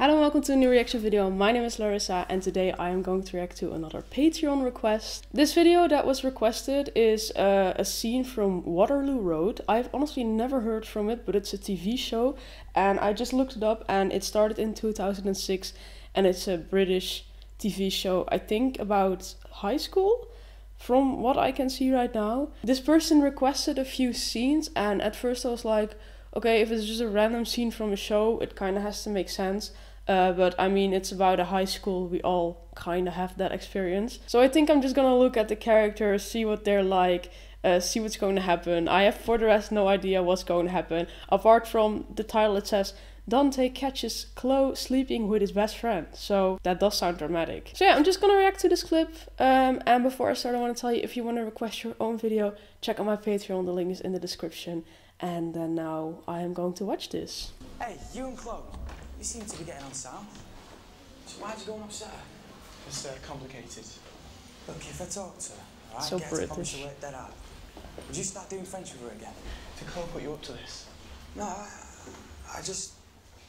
Hello and welcome to a new reaction video. My name is Larissa and today I am going to react to another Patreon request. This video that was requested is uh, a scene from Waterloo Road. I've honestly never heard from it, but it's a TV show and I just looked it up and it started in 2006 and it's a British TV show, I think about high school from what I can see right now. This person requested a few scenes and at first I was like, okay, if it's just a random scene from a show, it kind of has to make sense. Uh, but I mean, it's about a high school. We all kind of have that experience. So I think I'm just gonna look at the characters, see what they're like, uh, see what's going to happen. I have for the rest no idea what's going to happen. Apart from the title, it says Donte catches Chloe sleeping with his best friend. So that does sound dramatic. So yeah, I'm just gonna react to this clip. Um, and before I start, I want to tell you if you want to request your own video, check out my Patreon. The link is in the description. And then now I am going to watch this. Hey, you and Chloe. You seem to be getting on sound. So why'd you go and upset her? It's uh, complicated. Look, if I talk to her, alright, So get her to promise British. to work that out. Would you start doing French with her again? Did Chloe put you up to this? No, I, I just,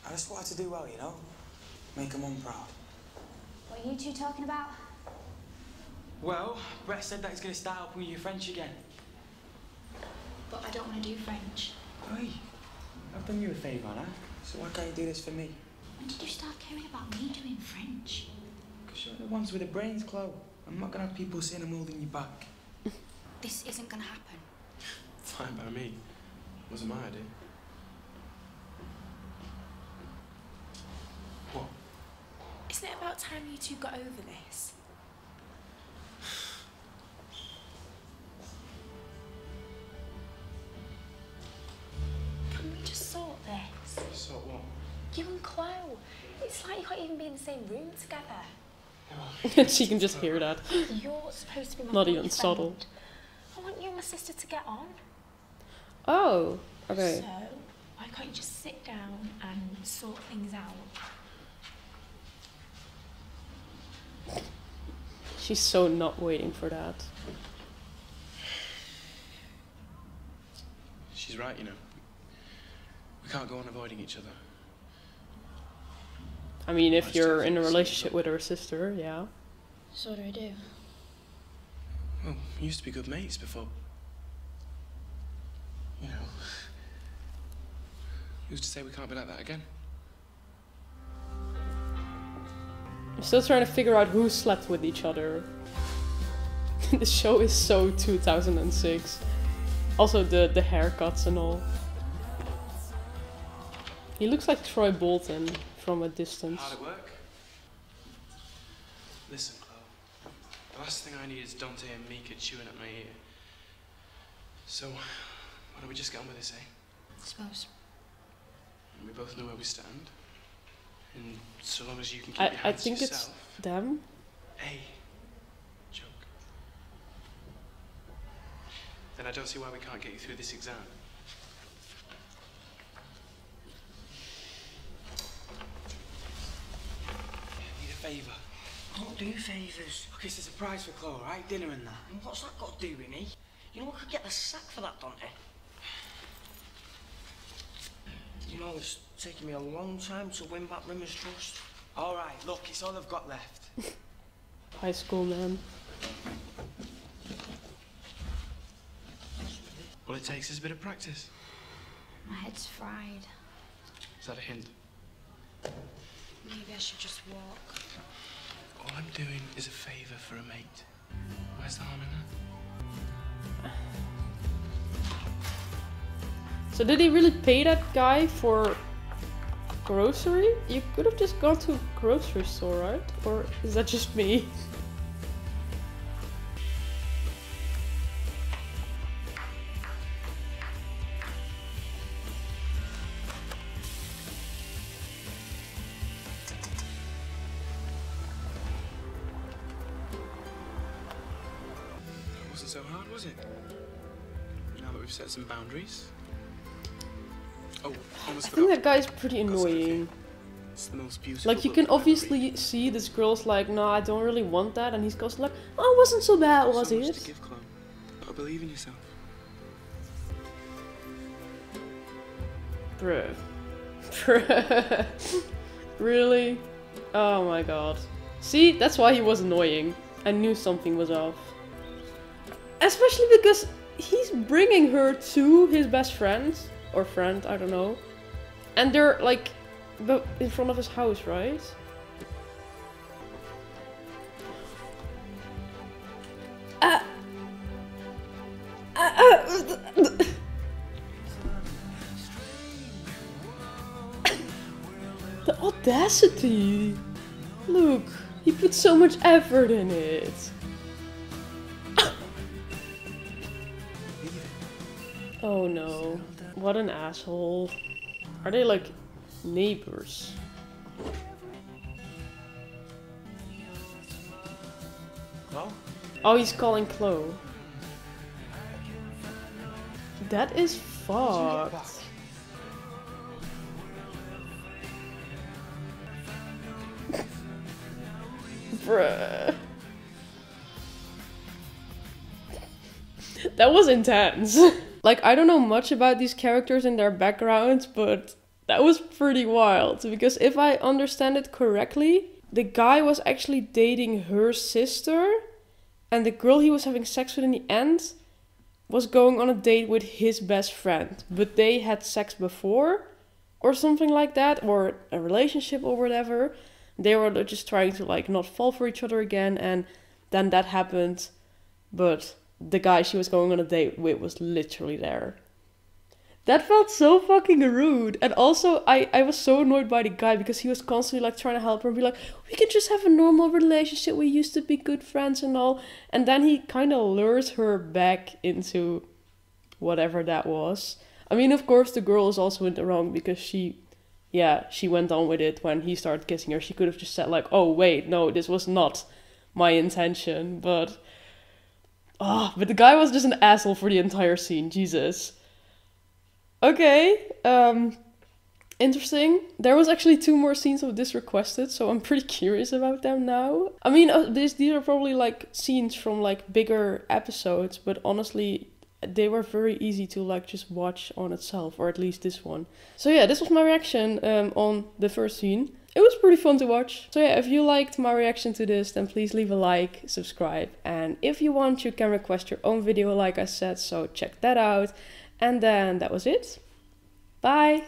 I just want her to do well, you know? Make her mum proud. What are you two talking about? Well, Brett said that he's going to start helping with your French again. But I don't want to do French. Hey, I've done you a favour, huh? So why can't you do this for me? When did you start caring about me doing French? Because you're the ones with the brains, Chloe. I'm not going to have people saying I'm holding you back. This isn't going to happen. Fine by me. Wasn't my idea. What? Isn't it about time you two got over this? You and Chloe. It's like you can't even be in the same room together. she can just hear that. You're supposed to be my Not even boyfriend. subtle. I want you and my sister to get on. Oh, okay. So, why can't you just sit down and sort things out? She's so not waiting for that. She's right, you know. We can't go on avoiding each other. I mean, if Let's you're in a relationship with her sister, yeah. So what do I do? Well, we used to be good mates before. You know. Who's to say we can't be like that again? I'm still trying to figure out who slept with each other. the show is so 2006. Also, the, the haircuts and all. He looks like Troy Bolton from a distance. Hard at work? Listen, Chloe. The last thing I need is Donte and Mika chewing at my ear. So, why don't we just get on with this, eh? I suppose. We both know where we stand. And so long as you can keep I, your I think to it's them. Hey, joke. Then I don't see why we can't get you through this exam. Need a favour. I don't do favours. Okay, it's a surprise for Chloe, right? Dinner and that. And what's that got to do with me? You know I could get the sack for that, Donte. You know it's taken me a long time to win back Rimmer's trust. All right, look, it's all I've got left. High school man. All it takes is a bit of practice. My head's fried. Is that a hint? Maybe I should just walk. All I'm doing is a favour for a mate. Where's the harm in that? So did he really pay that guy for grocery? You could have just gone to a grocery store, right? Or is that just me? So hard, was it? Now that we've set some boundaries. Oh, I think that guy's pretty Got something for you. annoying. It's the most beautiful. Like you can obviously see this girl's like, no, I don't really want that, and he's goes like, oh, it wasn't so bad, was so it? give. Gotta believe in yourself. Bruh. Bruh. Really? Oh my god. See, that's why he was annoying. I knew something was off. Especially because he's bringing her to his best friend. Or friend, I don't know. And they're like in front of his house, right? Ah, ah, The audacity! Look, he put so much effort in it. Oh no. What an asshole. Are they like neighbors? No? Oh, he's calling Chloe. That is fucked. Bruh. That was intense. like, I don't know much about these characters and their backgrounds, but that was pretty wild. Because if I understand it correctly, the guy was actually dating her sister, and the girl he was having sex with in the end was going on a date with his best friend. But they had sex before, or something like that, or a relationship or whatever. They were just trying to like not fall for each other again, and then that happened. But the guy she was going on a date with was literally there. That felt so fucking rude. And also, I, I was so annoyed by the guy because he was constantly like trying to help her and be like, we can just have a normal relationship. We used to be good friends and all. And then he kind of lures her back into whatever that was. I mean, of course, the girl is also in the wrong because she, yeah, she went on with it when he started kissing her. She could have just said, like, oh, wait, no, this was not my intention. But, ah, but the guy was just an asshole for the entire scene. Jesus. Okay, um, interesting. There was actually two more scenes of this requested, so I'm pretty curious about them now. I mean, uh, these these are probably like scenes from like bigger episodes, but honestly, they were very easy to like just watch on itself, or at least this one. So yeah, this was my reaction um, on the first scene. It was pretty fun to watch. So yeah, if you liked my reaction to this, then please leave a like, subscribe, and if you want, you can request your own video like I said, so check that out. And then that was it. Bye!